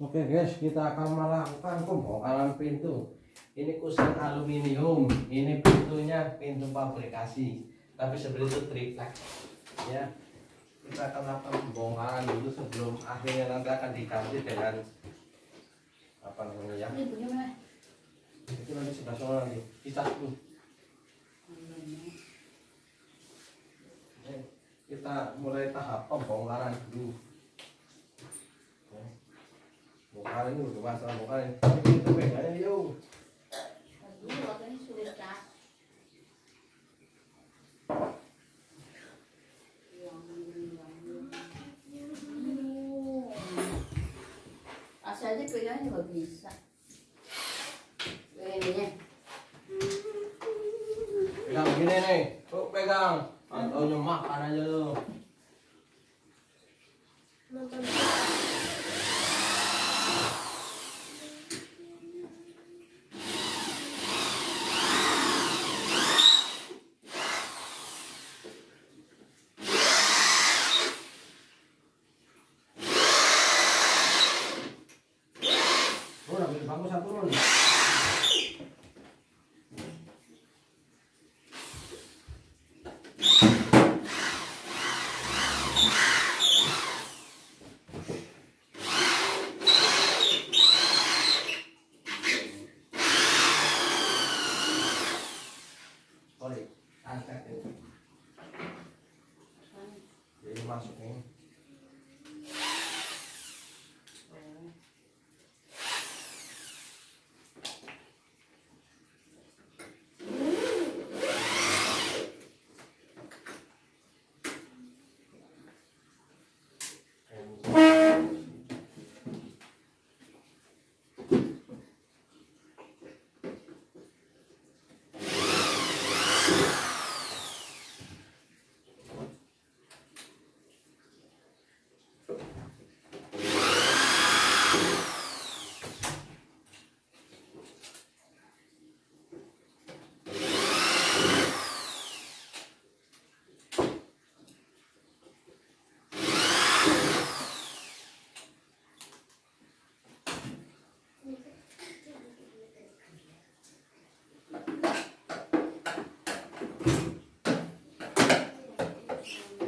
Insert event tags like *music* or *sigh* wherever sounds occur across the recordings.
Oke guys, kita akan melakukan pembongkaran pintu. Ini kusen aluminium, ini pintunya pintu pabrikasi, tapi sebenarnya itu triplek. Ya, kita akan lakukan pembongkaran dulu sebelum akhirnya nanti akan diganti dengan apa namanya ya? Ini punya mana? Itu nanti sebelah sana nanti kita dulu. Kita mulai tahap pembongkaran dulu. Ya. Bongkaran ini udah masalah bongkaran. Ini kita pegangnya yuk. Asal aja pegangnya nggak bisa. Begini Pegang gini nih, tuh pegang. Atau makan aja lu.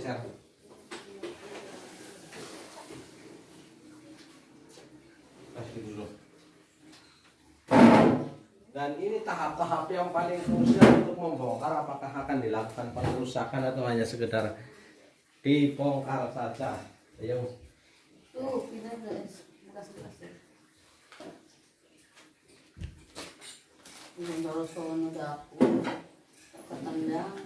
Dan ini tahap-tahap yang paling krusial untuk membongkar apakah akan dilakukan pengerusakan atau hanya sekedar dibongkar saja. Ayo. Tuh. Ini baru sono dapur. Ketendang.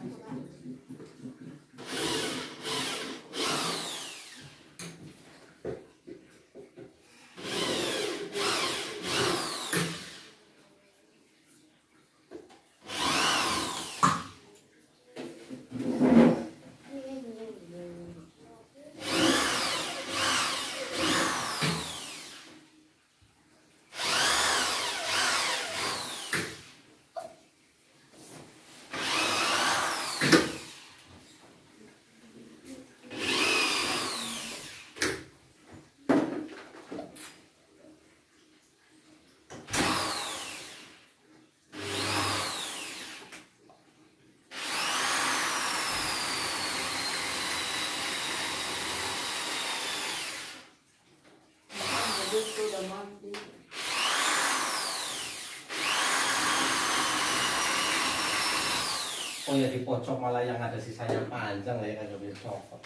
Jadi itu udah mandi. Oh ya di pojok malah yang ada sisanya panjang lah ya kan bisa copot.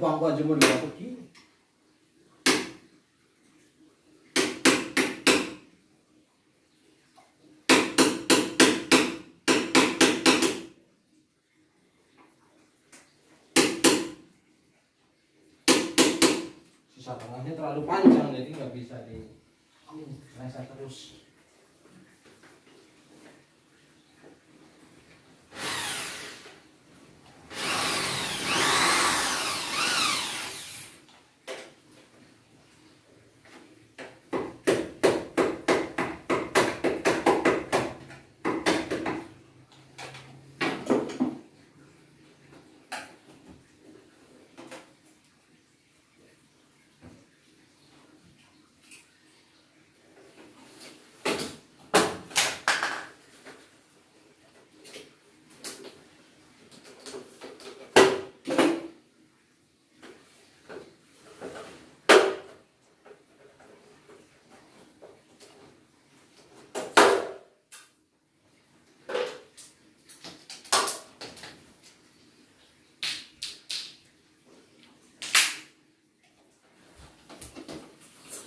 Bangku aja mau dibawa begini. Sisa tengahnya terlalu panjang jadi nggak bisa di rasa terus.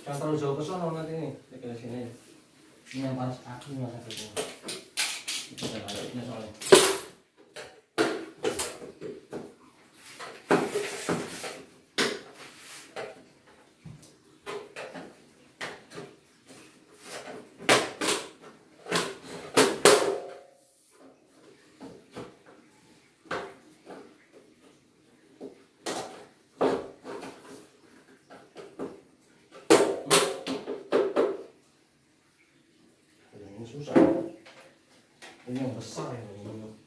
Jangan terlalu jauh ke sana nanti nih, dekat sini. Ini yang kaki nggak sakit ini. Itu ada soalnya. Ini susah. Ini yang besar ya. Ini. Sampai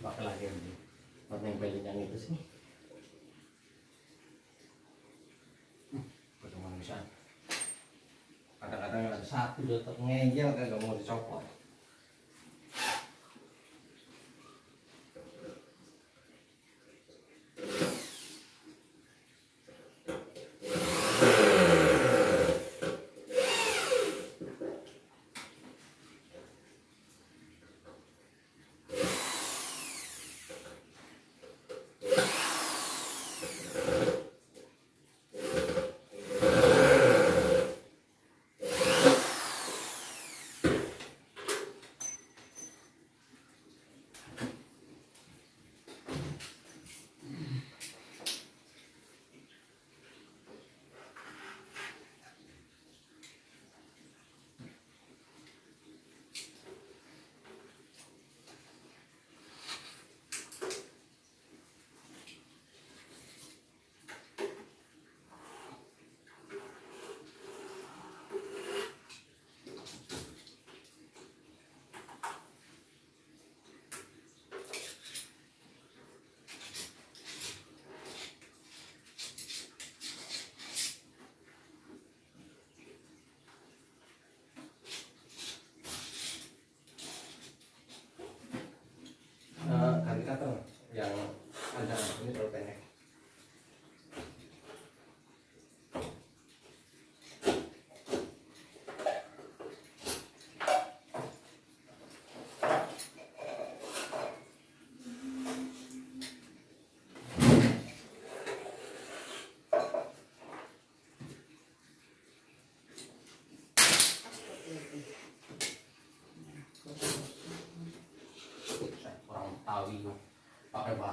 Jadi pakai lagi ini. Buat nempelin yang itu sih. Hmm. Kadang-kadang ada satu tetap kan nggak mau dicopot.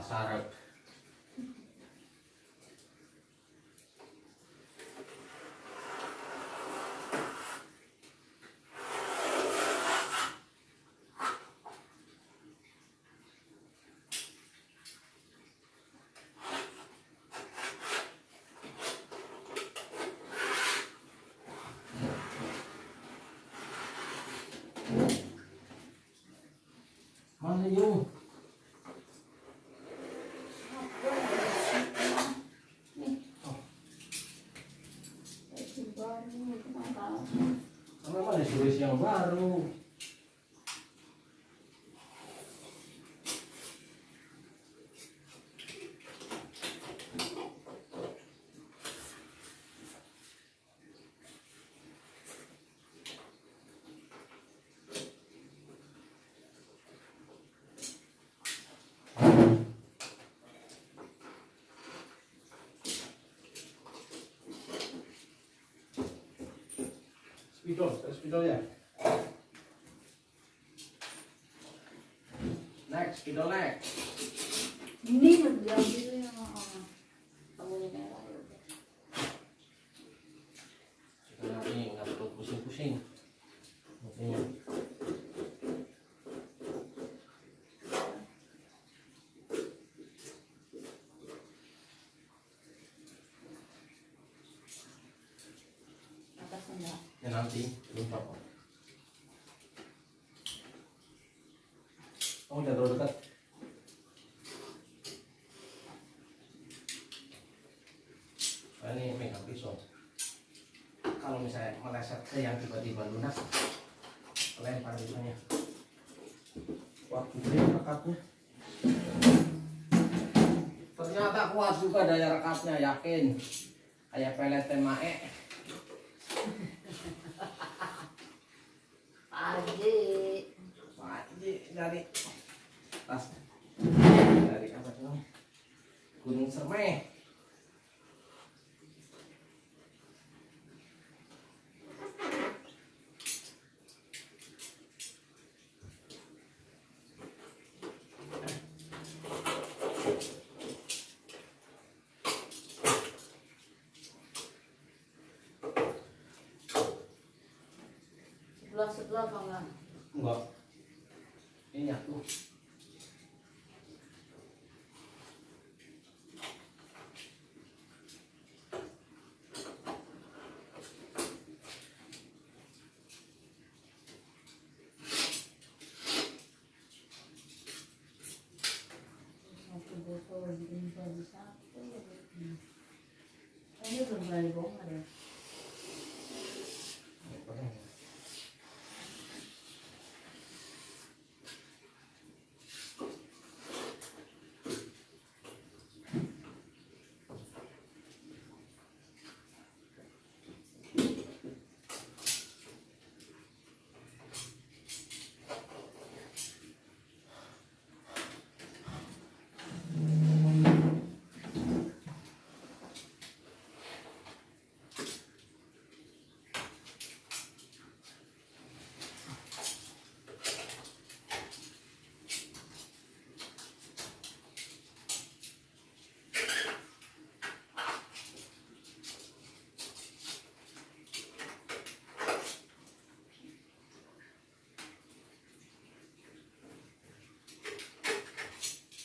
Pakai sulis yang baru. Spidol, ada spidol Ini gitu ya. Nggak perlu pusing-pusing. Ya nanti belum. Oh, udah terlalu dekat. Nah, ini megang pisau. Kalau misalnya meleset ke yang tiba-tiba lunak, lempar pisaunya. Wah, gede rekatnya. Ternyata kuat juga daya rekatnya, yakin. Kayak pelet mae. Aji. Pakji dari tas dari apa sih namanya? Gunung Sermai. Sebelah sebelah apa enggak? Enggak. Ini nyatu. Satu botol bikin jadi satu. Hmm. Ini belum berani bongkar ya.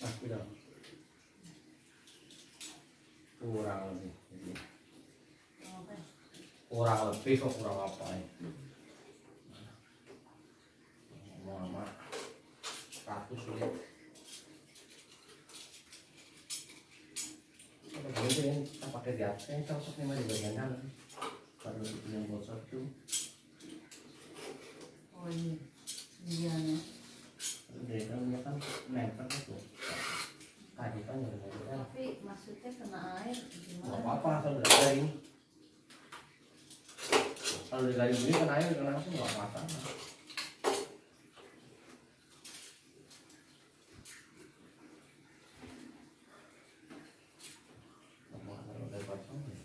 Nah, udah. Kurang lebih. Jadi. Kurang lebih kok kurang apa ya? Mama, gitu ya, kita pakai di atas, ini nih Mas, di bagian kanan. Kalau yang bocor tuh, Oh iya. Iya ya. dari dalamnya kan nempel tuh. Tadi kan udah nempel. Tapi maksudnya kena air Nggak gimana? apa-apa kalau udah garing. Garing begini kan air kena langsung nggak masalah. Nggak masalah udah pasang ya.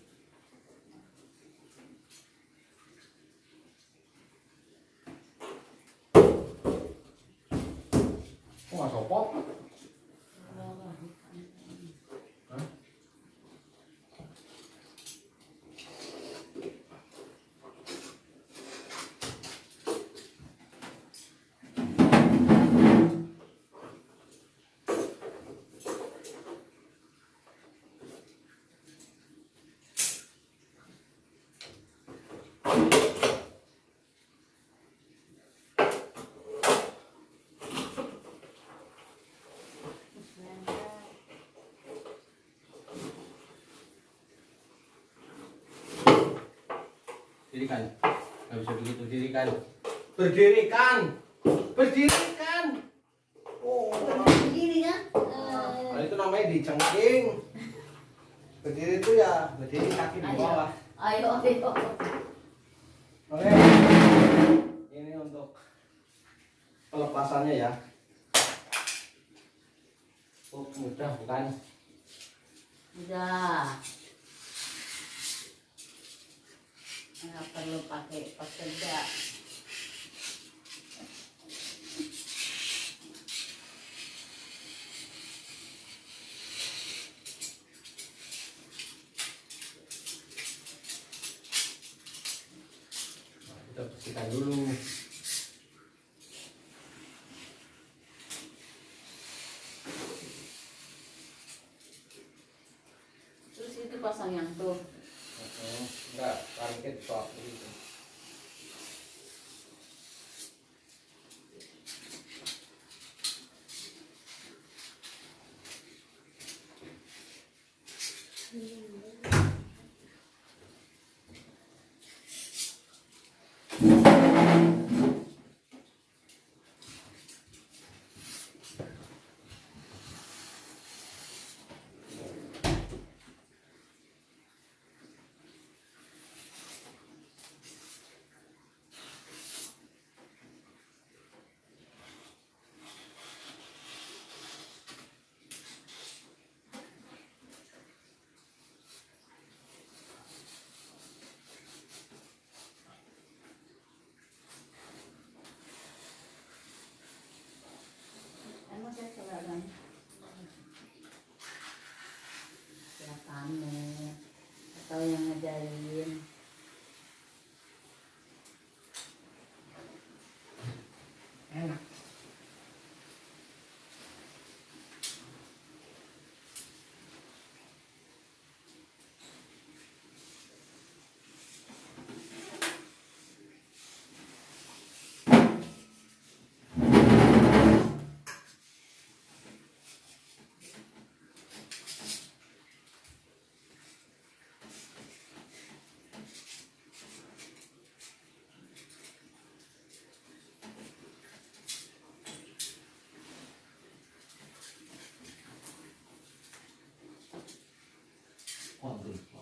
Kok nggak sopok? Enggak, enggak. Dirikan. Nggak bisa begitu, dirikan. Berdirikan. Berdirikan. Oh. Berdiri kan? Kalau itu namanya dicengking. Berdiri itu ya berdiri kaki di bawah. Ayo, ayo. Oke. Ini untuk pelepasannya ya. Oh, mudah bukan? Udah. Nggak perlu pakai pekerja. Kita dulu.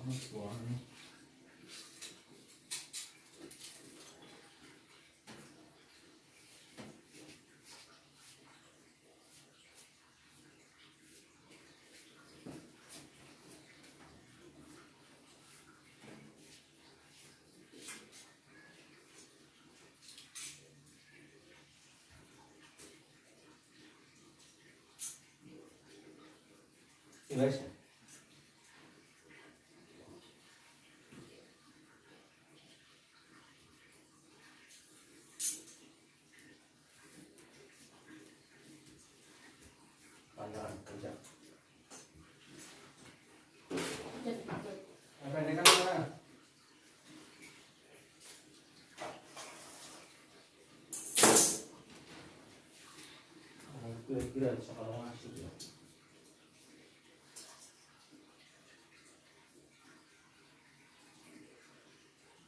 conforme Gracias. Kira-kira sekolah masuk ya.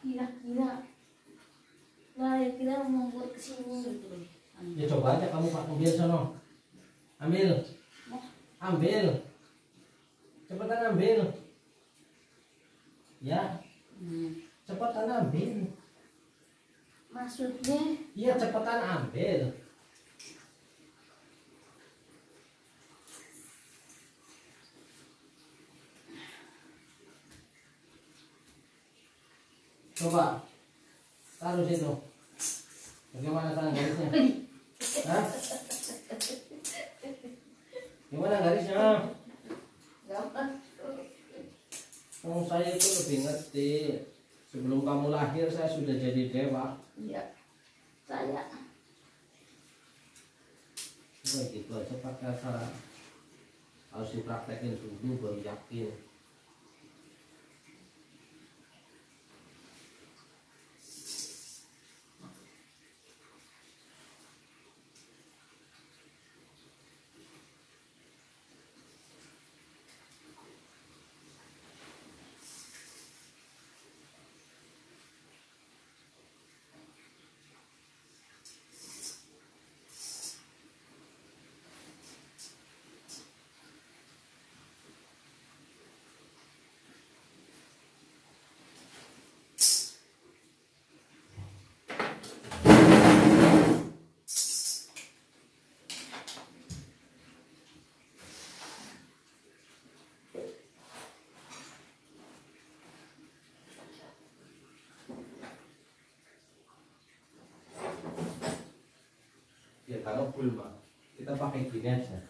Kira-kira. Lah, ya kira mau buat ke sini gitu. Ya coba aja kamu Pak ambil sono. Ambil. Ambil. Cepetan ambil. Ya, Hmm. cepetan ambil. Maksudnya Iya, cepetan ambil. Coba taruh situ. Bagaimana tangan garisnya? Hah? Gimana garisnya? gampang. Oh, saya itu lebih ngerti. Sebelum kamu lahir saya sudah jadi dewa. Iya. Saya Cuma gitu aja pakai cara harus dipraktekin dulu baru yakin. kita ngebul pak. Kita pakai gini aja.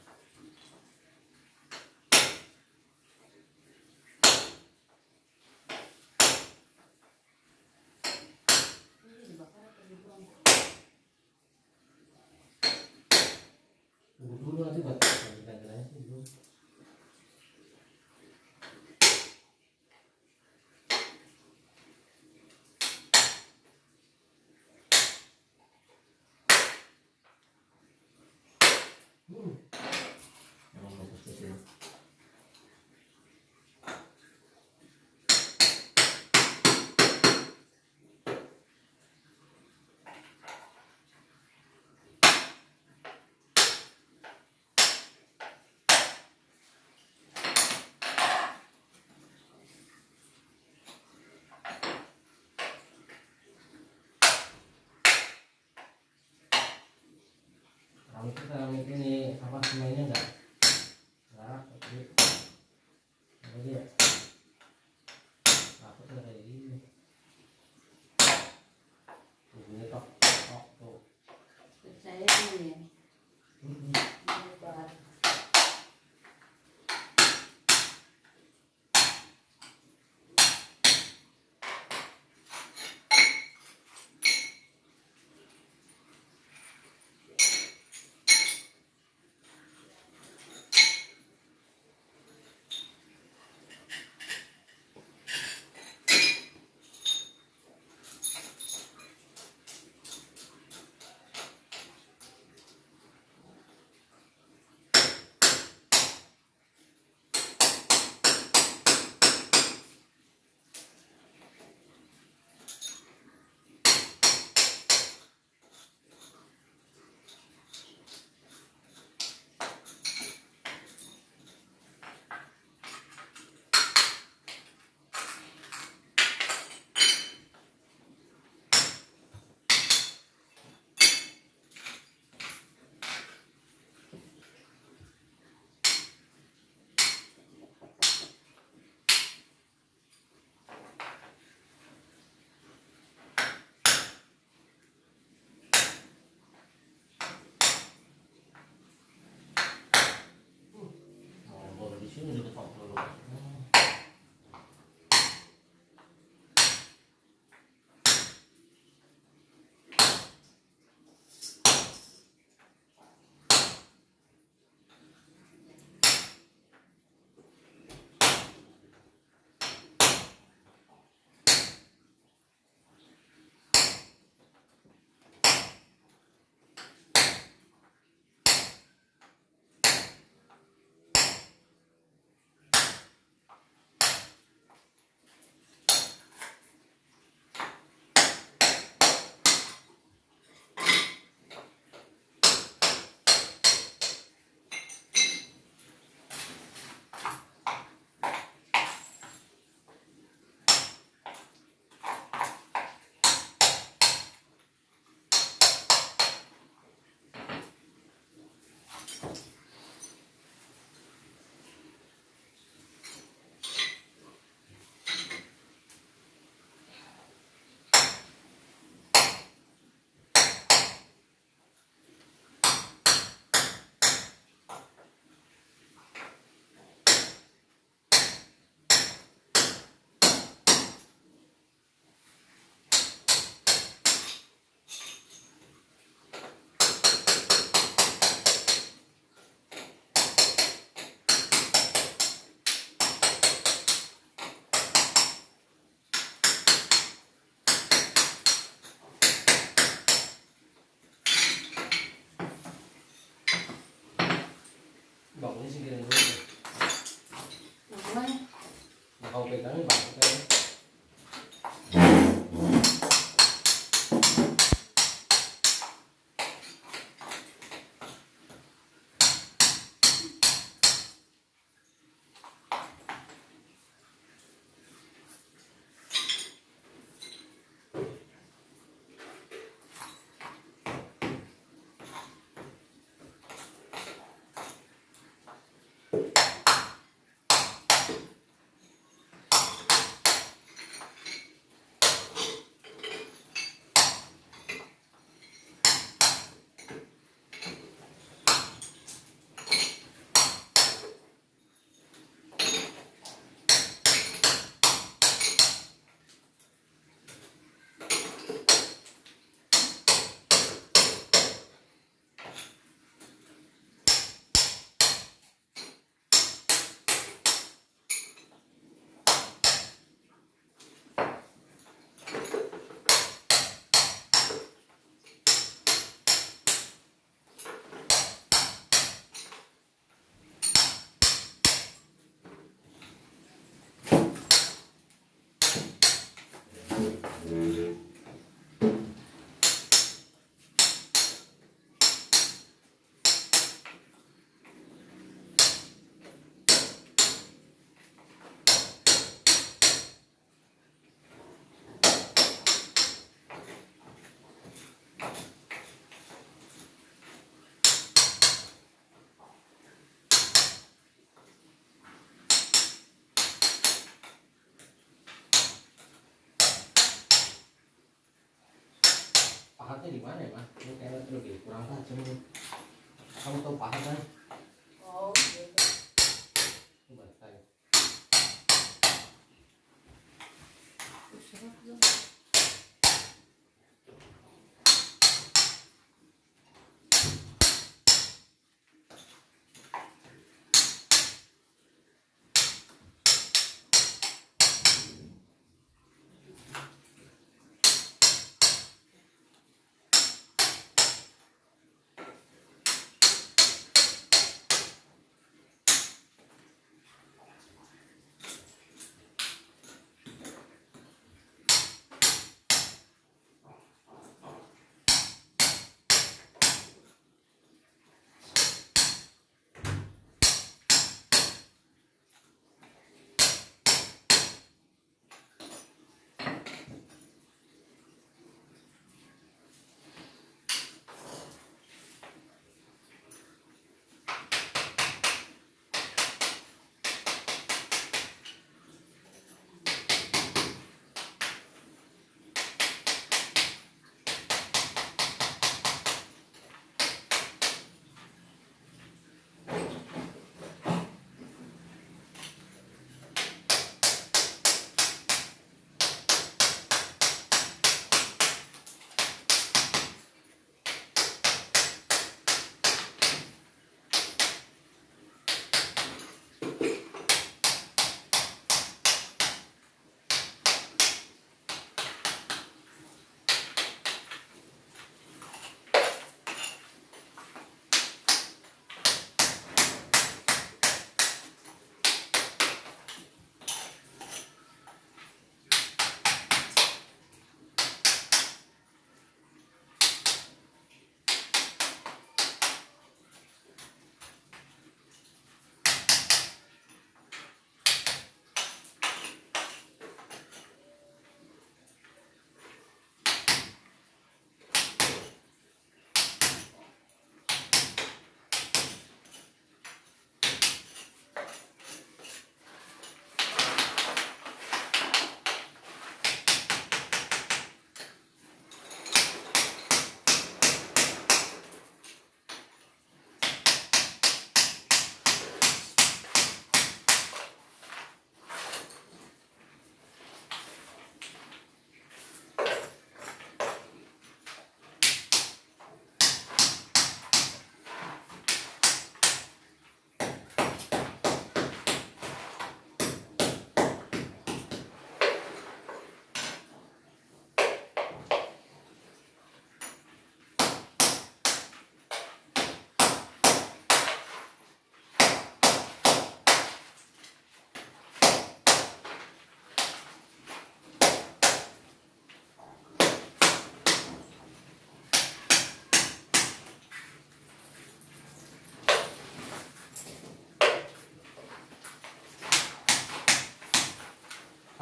kita karena ini apa semuanya enggak tempatnya di mana ya mah ini kayaknya kurang tajam kamu tahu pahat kan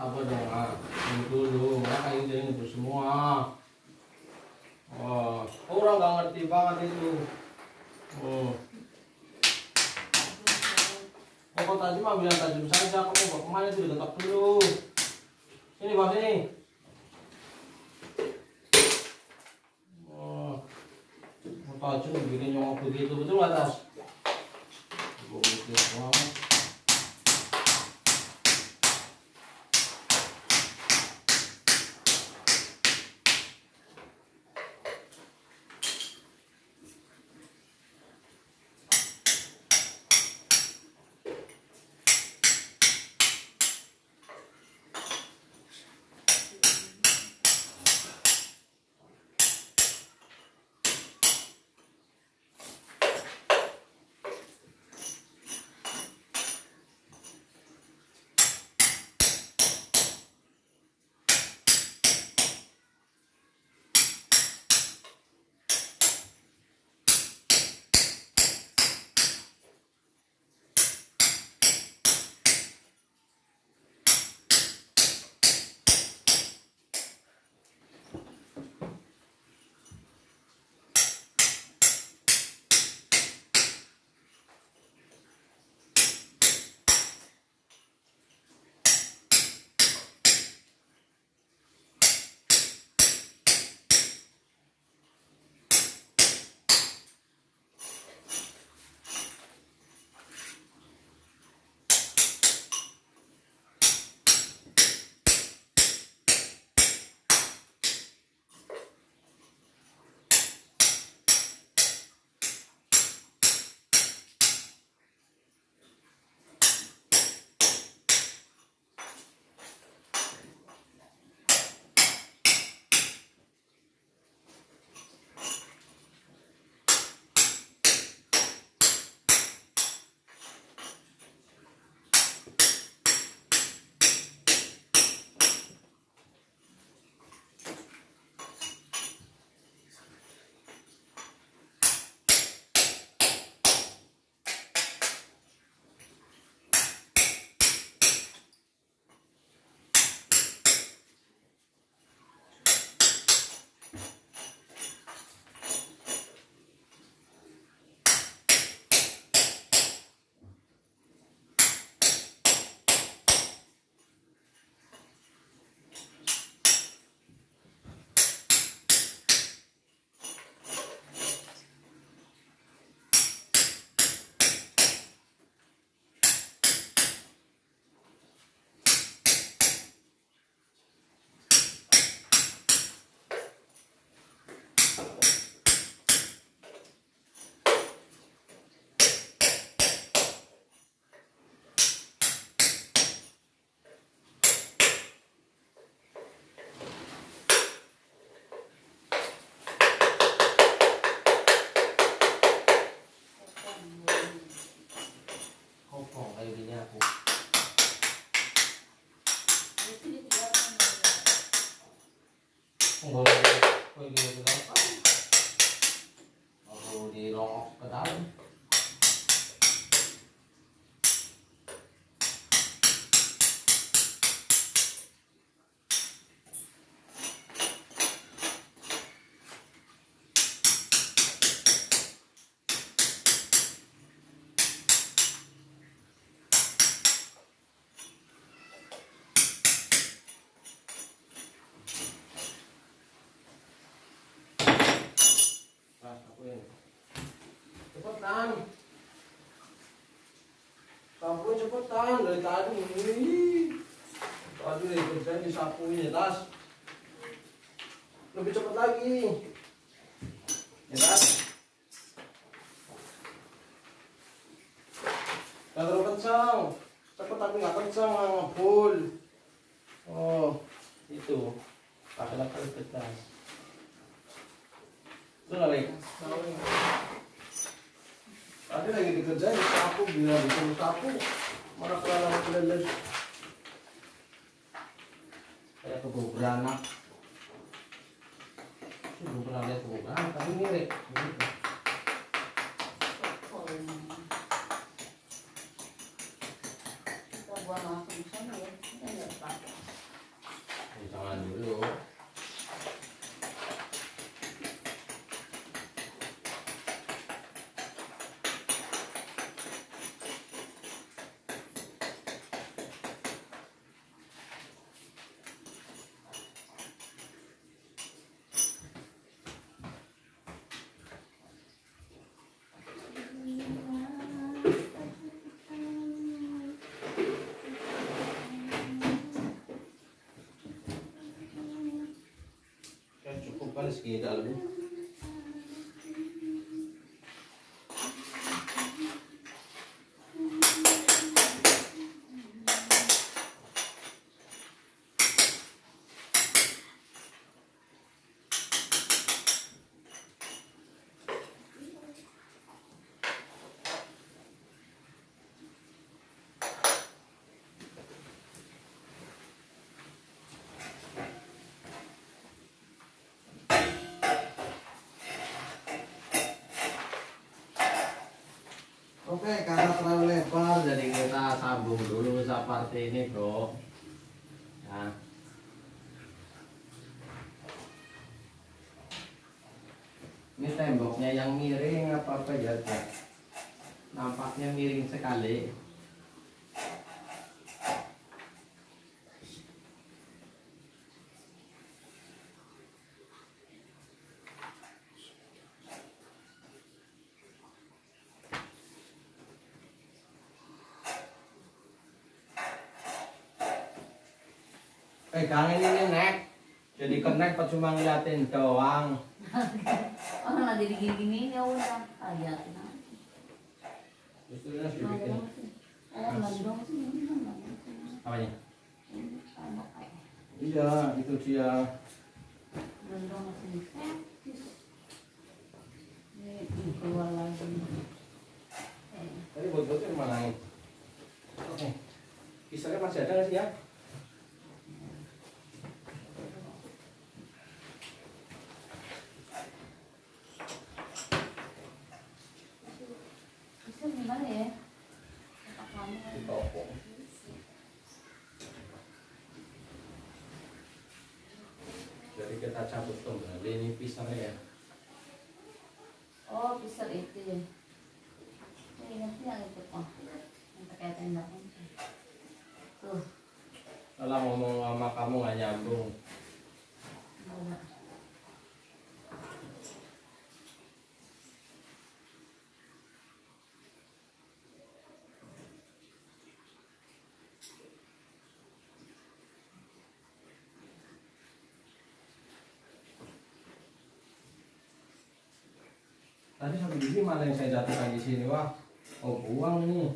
apa dong ah ini dulu mereka ini itu semua Wah, orang nggak ngerti banget itu oh Kok tadi mah bilang tajam saja, kamu bawa ke mana itu tetap dulu. Sini bawa sini. Oh, mau tajam bikin nyongok begitu betul nggak tas? Gokil banget. Cepetan dari tadi. Tadi kerjaan disapuin ya tas. Lebih cepet lagi. Ya tas. Gak terlalu kencang. Cepet tapi gak kencang nggak ngebul. Oh, itu. Pakai lapar kertas. Itu lagi. Tadi lagi dikerjain sapu bilang disuruh sapu malah kelana keleles. Kayak kebun beranak. Belum pernah lihat kebun beranak tapi mirip. Begitu. Kita buang langsung di sana ya. Kita nggak pakai. Jangan dulu. Ya cukup kan Oke, karena terlalu lebar, jadi kita sambung dulu seperti ini, bro. Nah. Ini temboknya yang miring apa apa ya? Nampaknya miring sekali. Jadi cuma ngeliatin doang. *laughs* Orang lagi digini-gini ya udah. Aja. Justru harus dibikin. Oh, lagi dong sih. Apanya? Iya, itu dia. Lagi dong sini. Ini keluar lagi. Eh, Tadi bot-botnya mana ini? Oke. Pisaunya masih ada nggak sih ya? Bisa gimana ya? Otak kamu kan. Di toko. Jadi kita cabut kembali ini pisaunya ya. Oh, pisau itu ya. Saya ingat yang itu kok. Yang tenda kan. Tuh. Kalau ngomong sama kamu nggak nyambung. Enggak. Tadi sampai di sini mana yang saya jatuhkan di sini wah. Oh buang ini.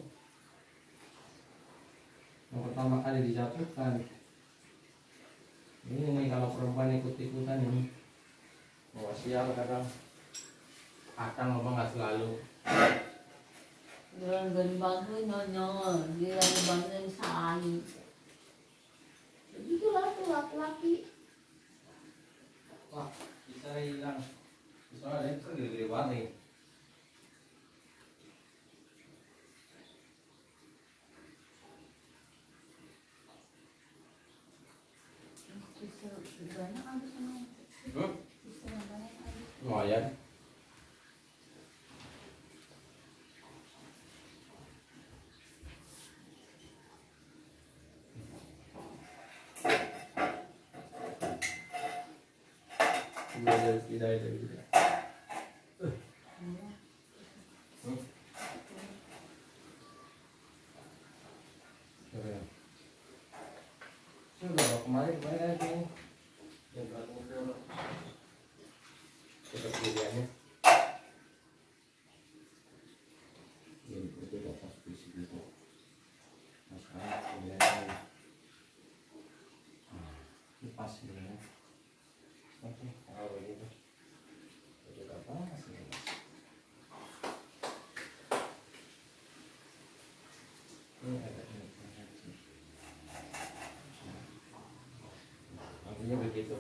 Yang pertama kali dijatuhkan. Ini nih kalau perempuan ikut-ikutan ini. Mau sial kadang. Kadang ngomong nggak selalu. Dia gani bantuin nyonya. Dia lagi bantuin saya. Begitulah tuh laki-laki. Wah, bisa hilang soalnya ini kan gede-gede banget nih Lumayan. Oh, Tidak, tidak, ada. Lord, begitu.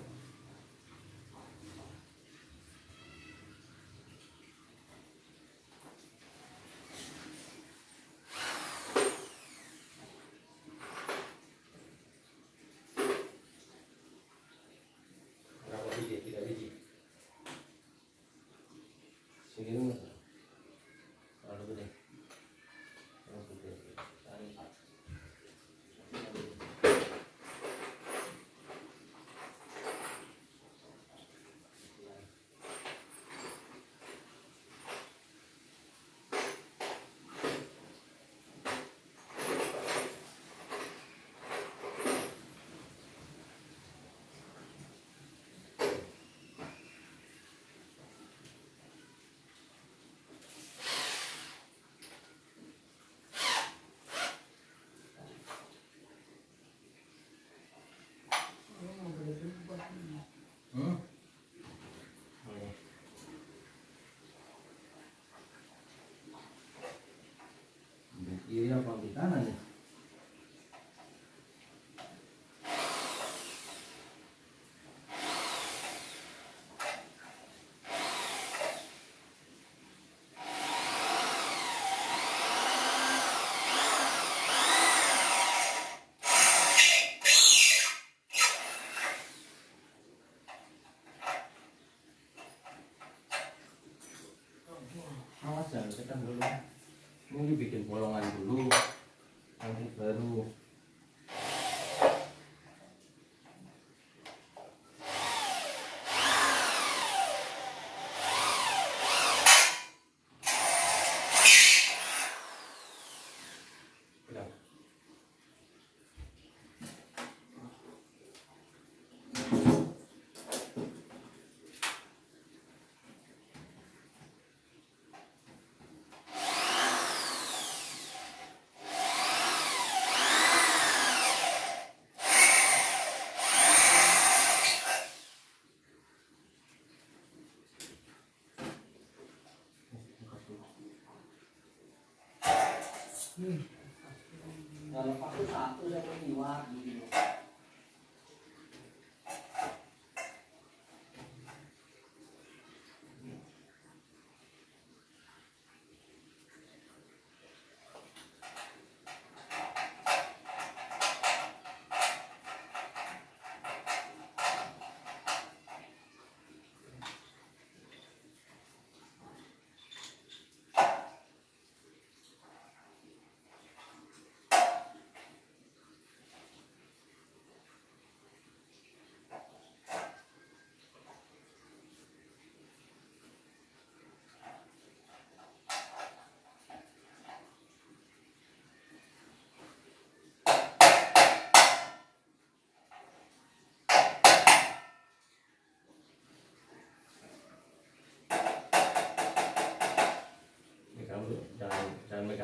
y ir a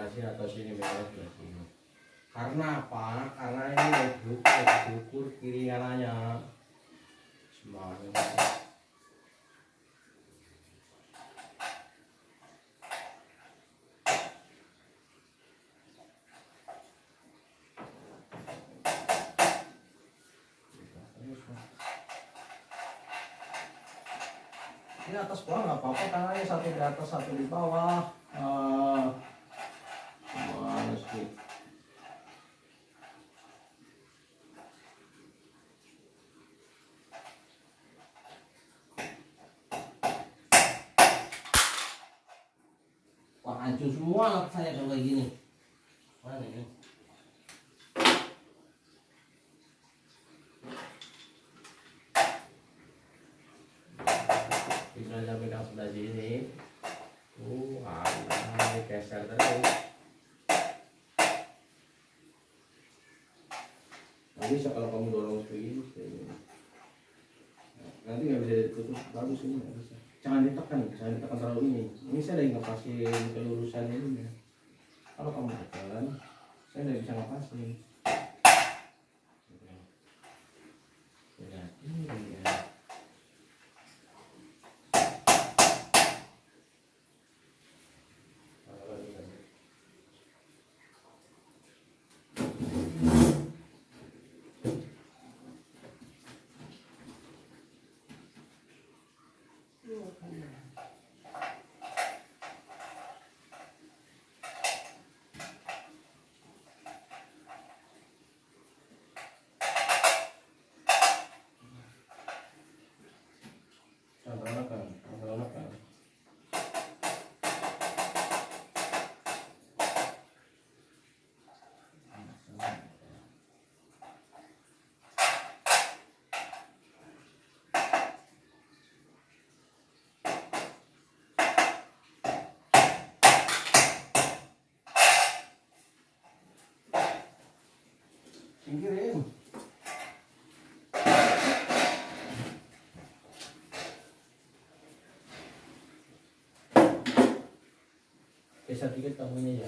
sini atau sini misalnya karena apa? Karena ini lebih diukur kiri kanannya. Semuanya. Ini atas bawah nggak apa-apa tangannya satu di atas satu di bawah. mualaf saya kalau kayak gini. Mana ini? Kita uh, kalau kamu dorong seperti nanti nggak bisa bagus jangan ditekan jangan ditekan ngepasin kelurusan ini kalau kamu tekan saya nggak bisa ngepasin Ya, ini dia. Dikit kamunya ya.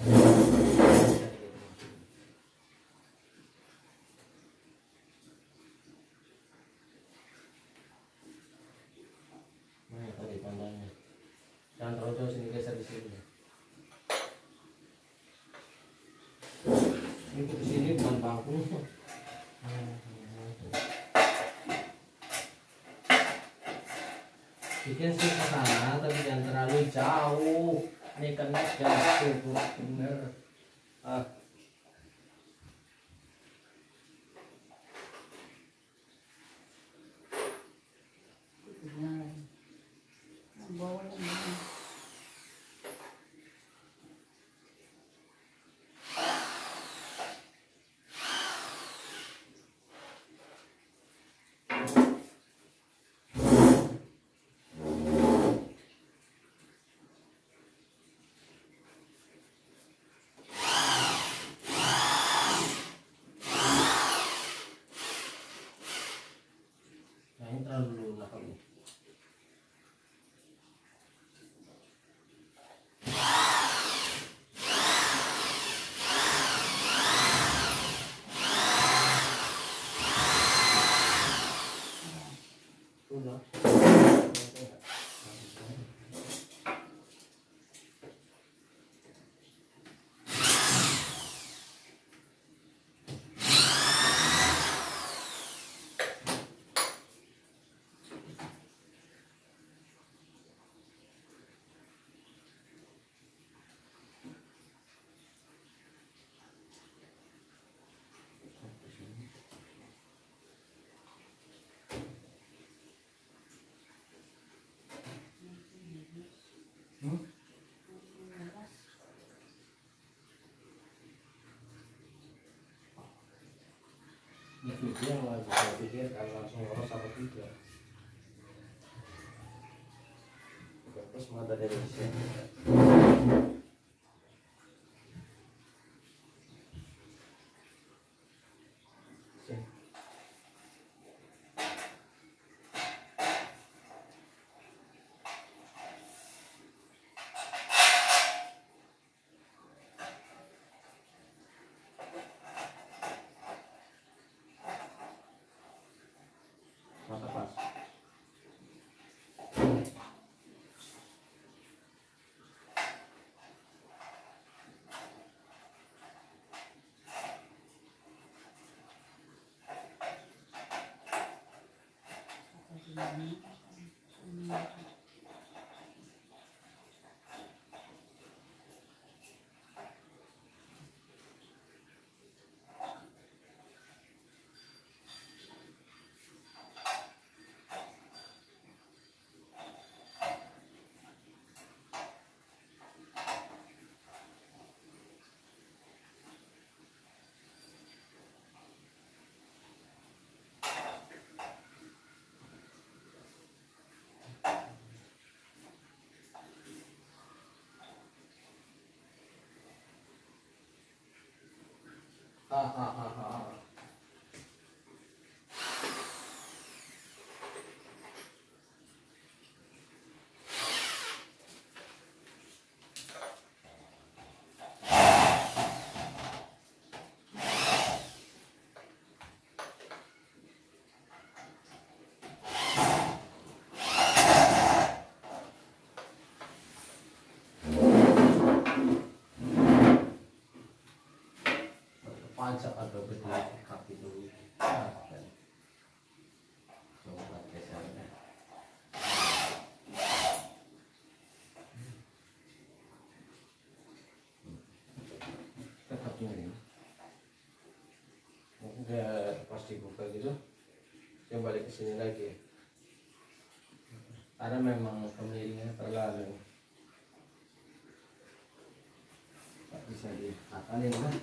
Jangan terlalu jauh sini geser di sini. Ini di sini bukan bangku. Bikin sih ke sana, tapi jangan terlalu jauh. Ini kena jatuh, bener. Ah, Nah, ang bawal naman. nah ini terlalu lunak kali. Udah. Hmm? Itu yang lagi saya pikirkan langsung lolos apa tidak. Terus mata dari. Sini. me 啊啊啊啊！Pajak atau berdua kaki dulu coba kesannya tetap ini. Udah pasti buka gitu saya balik ke sini lagi. Karena memang pemiliknya terlalu. Tak bisa diakalin kan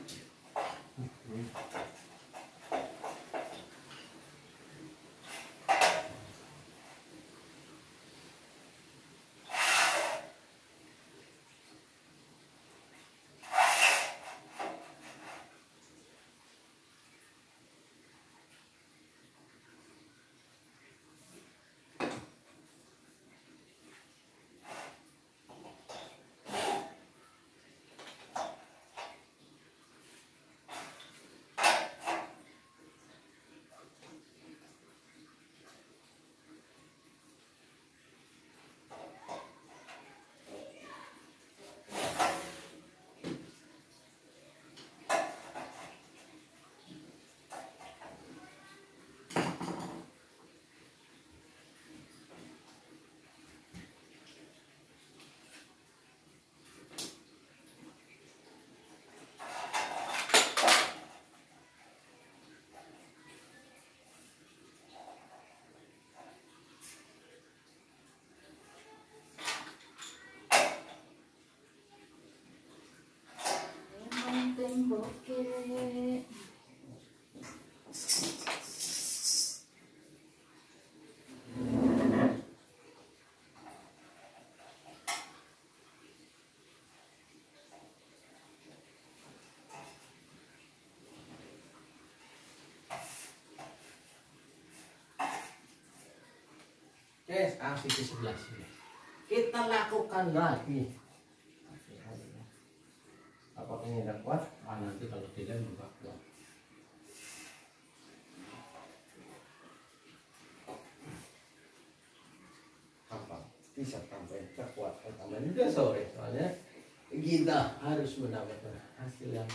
kiri. Oke, sekarang sisi sebelah sini. Kita lakukan lagi. Apakah ini udah kuat? Ah, nanti kalau tidak juga kuat. Apa? Bisa tambahin kuat, tambahin juga sore. Soalnya kita harus mendapatkan hasil yang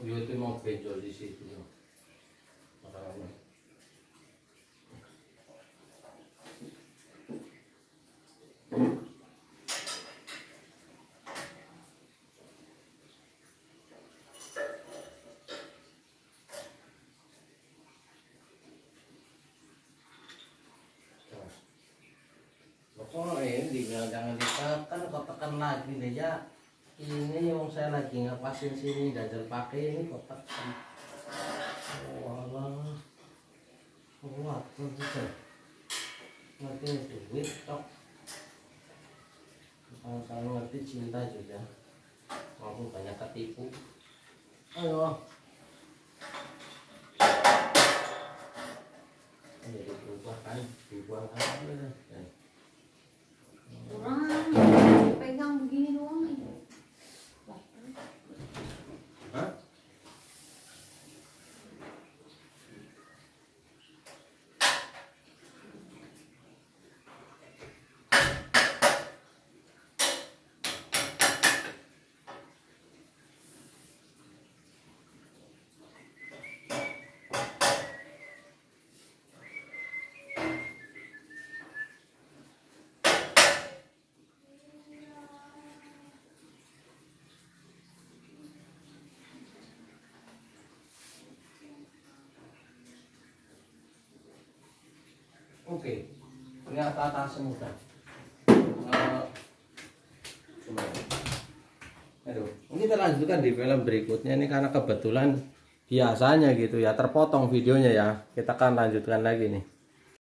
Dia itu mau benjol di situ. Pokoknya ini jangan ditekan, kau tekan lagi deh ya ini yang saya lagi ngapasin sini dajal pakai ini kotak. Walah. Kuat bisa. Ngerti duit tok. Kalau ngerti cinta juga. Maupun banyak ketipu. Ayo. Jadi berubah kan berubah kan Kurang. Pegang begini doang. eh. Oke. Ternyata tak semudah. Coba. Aduh, ini kita lanjutkan di film berikutnya ini karena kebetulan biasanya gitu ya terpotong videonya ya. Kita akan lanjutkan lagi nih.